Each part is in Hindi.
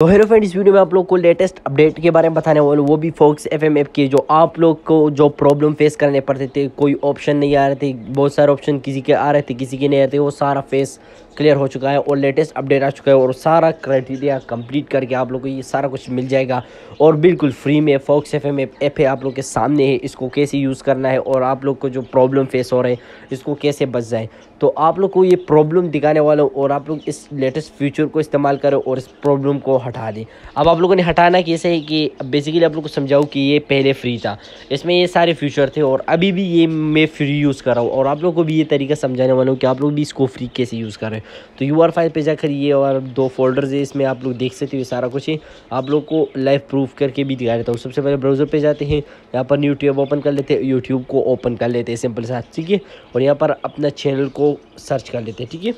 तो हेलो फ्रेंड इस वीडियो में आप लोग को लेटेस्ट अपडेट के बारे में बताने वाले वो भी फोक्स एफ़ एम ऐप के जो आप लोग को जो प्रॉब्लम फेस करने पड़ते थे, कोई ऑप्शन नहीं आ रहे थे, बहुत सारे ऑप्शन किसी के आ रहे थे, किसी के नहीं आ रहे थे, वो सारा फेस क्लियर हो चुका है और लेटेस्ट अपडेट आ चुका है और सारा क्राइटेरिया कंप्लीट करके आप लोग को ये सारा कुछ मिल जाएगा। और बिल्कुल फ्री में फोक्स एफ़ एम ऐप है आप लोग के सामने है, इसको कैसे यूज़ करना है और आप लोग को जो प्रॉब्लम फेस हो रहे हैं, इसको कैसे बच जाए। तो आप लोग को ये प्रॉब्लम दिखाने वाला हूँ और आप लोग इस लेटेस्ट फ्यूचर को इस्तेमाल करो और इस प्रॉब्लम को हटा दें। अब आप लोगों ने हटाना कैसे है कि बेसिकली आप लोग को समझाऊँ कि ये पहले फ्री था। इसमें ये सारे फीचर थे और अभी भी ये मैं फ्री यूज़ कर रहा हूँ। और आप लोग को भी ये तरीका समझाने वाला हूँ कि आप लोग भी इसको फ्री कैसे यूज़ करें तो यू आर फ़ाइल पर जाकर ये और दो फोल्डर्स है, इसमें आप लोग देख सकते हो सारा कुछ है। आप लोग को लाइव प्रूफ करके भी दिखा देता हूँ। सबसे पहले ब्राउज़र पर जाते हैं। यहाँ पर यूट्यूब ओपन कर लेते हैं यूट्यूब को ओपन कर लेते हैं सिंपल सा, ठीक है? और यहाँ पर अपना चैनल को सर्च कर लेते हैं, ठीक है?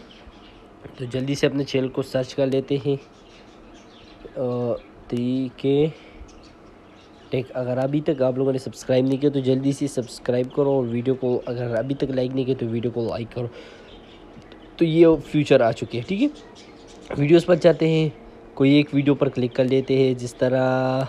तो जल्दी से अपने चैनल को सर्च कर लेते हैं। तरीके टेक अगर अभी तक आप लोगों ने सब्सक्राइब नहीं किया तो जल्दी से सब्सक्राइब करो और वीडियो को, अगर अभी तक लाइक नहीं किया तो वीडियो को लाइक करो। तो ये फ्यूचर आ चुके हैं, ठीक है। वीडियोस पर जाते हैं, कोई एक वीडियो पर क्लिक कर लेते हैं, जिस तरह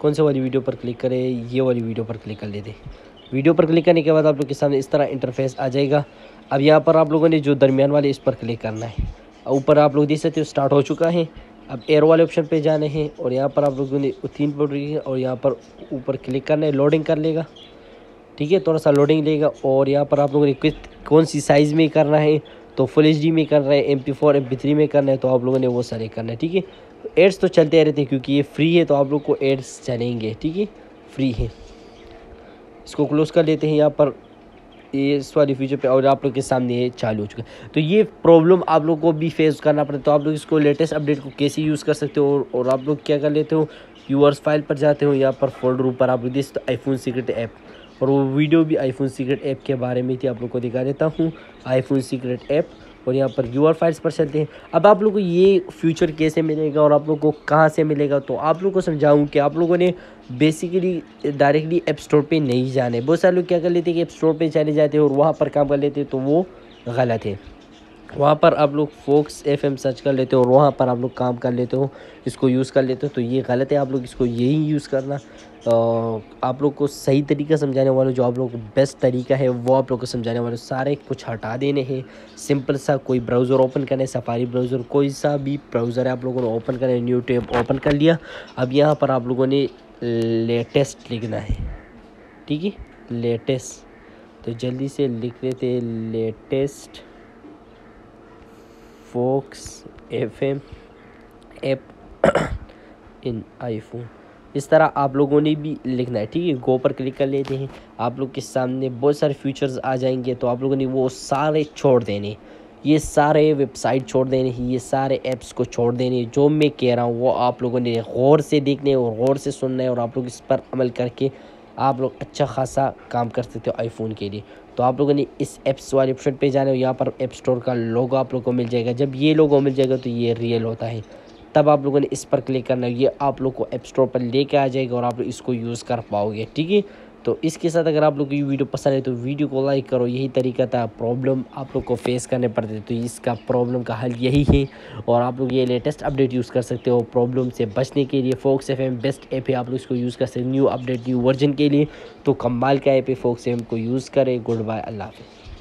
कौन से वाली वीडियो पर क्लिक करें, ये वाली वीडियो पर क्लिक कर लेते हैं। वीडियो पर क्लिक करने के बाद आप लोग के सामने इस तरह इंटरफेस आ जाएगा। अब यहाँ पर आप लोगों ने जो दरमियान वाले इस पर क्लिक करना है। ऊपर आप लोग देख सकते हो, स्टार्ट हो चुका है। अब एयर वाले ऑप्शन पे जाने हैं और यहाँ पर आप लोगों ने तीन पर और यहाँ पर ऊपर क्लिक करना है लोडिंग कर लेगा। ठीक है, थोड़ा सा लोडिंग लेगा और यहाँ पर आप लोगों ने किस कौन सी साइज़ में करना है तो फुल एच में करना है M P four M P three में करना है तो आप लोगों ने वो सारे करना है। ठीक है एड्स तो चलते रहते हैं क्योंकि ये फ्री है तो आप लोग को एड्स चलेंगे। ठीक है फ्री है। इसको क्लोज कर लेते हैं यहाँ पर। ये सॉरी फ्यूचर पे और आप लोग के सामने ये चालू हो चुका है। तो ये प्रॉब्लम आप लोग को भी फेस करना पड़ता है। तो आप लोग इसको लेटेस्ट अपडेट को कैसे यूज़ कर सकते हो और, आप लोग क्या कर लेते हो? यूवर्स फ़ाइल पर जाते हो यहाँ पर फोल्डर ऊपर आप लोग देख आईफोन सीक्रेट ऐप और वो वीडियो भी आईफोन सीक्रेट ऐप के बारे में थी आप लोग को दिखा देता हूँ। आईफोन सीक्रेट ऐप और यहाँ पर यूआर फाइल्स पर चलते हैं। अब आप लोगों को ये फ्यूचर कैसे मिलेगा और आप लोग को कहाँ से मिलेगा तो आप लोग को समझाऊँ कि आप लोगों ने बेसिकली डायरेक्टली एप स्टोर पर नहीं जाने बहुत सारे लोग क्या कर लेते हैं कि एप स्टोर पर चले जाते हैं और वहाँ पर काम कर लेते हैं तो वो गलत है। वहाँ पर आप लोग फोक्स एफ़ एम सर्च कर लेते हो और वहाँ पर आप लोग काम कर लेते हो, इसको यूज़ कर लेते हो तो ये गलत है, आप लोग इसको यही यूज़ करना। आप लोग को सही तरीका समझाने वाले, जो आप लोग बेस्ट तरीका है, वो आप लोग को समझाने वाले, सारे कुछ हटा देने हैं। सिंपल सा कोई ब्राउज़र ओपन करें सफारी ब्राउज़र, कोई सा भी ब्राउज़र है, आप लोगों ने ओपन करें न्यू टेब ओपन कर लिया। अब यहाँ पर आप लोगों ने लेटेस्ट लिखना है, ठीक है? लेटेस्ट तो जल्दी से लिख लेते latest. Fox F M app in iPhone इस तरह आप लोगों ने भी लिखना है, ठीक है? गो पर क्लिक कर लेते हैं। आप लोग के सामने बहुत सारे फीचर्स आ जाएँगे तो आप लोगों ने वो सारे छोड़ देने। ये सारे वेबसाइट छोड़ देने, ये सारे ऐप्स को छोड़ देने। जो मैं कह रहा हूँ, वो आप लोगों ने गौर से देखने और गौर से सुनना है और आप लोग इस पर अमल करके आप लोग अच्छा खासा काम कर सकते हो आईफोन के लिए। तो आप लोगों ने इस एप्स वाले ऑप्शन पे जाना हो यहाँ पर ऐप स्टोर का लोगो आप लोगों को मिल जाएगा। जब ये लोगो मिल जाएगा तो ये रियल होता है। तब आप लोगों ने इस पर क्लिक करना है। ये आप लोग को ऐप स्टोर पर लेके आ जाएगा और आप लोग इसको यूज़ कर पाओगे। ठीक है? तो इसके साथ अगर आप लोग को ये वीडियो पसंद है तो वीडियो को लाइक करो, यही तरीका था। प्रॉब्लम आप लोग को फेस करने पड़ते तो इसका प्रॉब्लम का हल यही है। और आप लोग ये लेटेस्ट अपडेट यूज़ कर सकते हो प्रॉब्लम से बचने के लिए। फोक्स एफ़एम बेस्ट ऐप है, आप लोग इसको यूज़ कर सकते न्यू अपडेट न्यू वर्जन के लिए। तो कमाल का ऐप है फोक्स एफ़ को यूज़ करें। गुड बाय अल्लाह हाफ़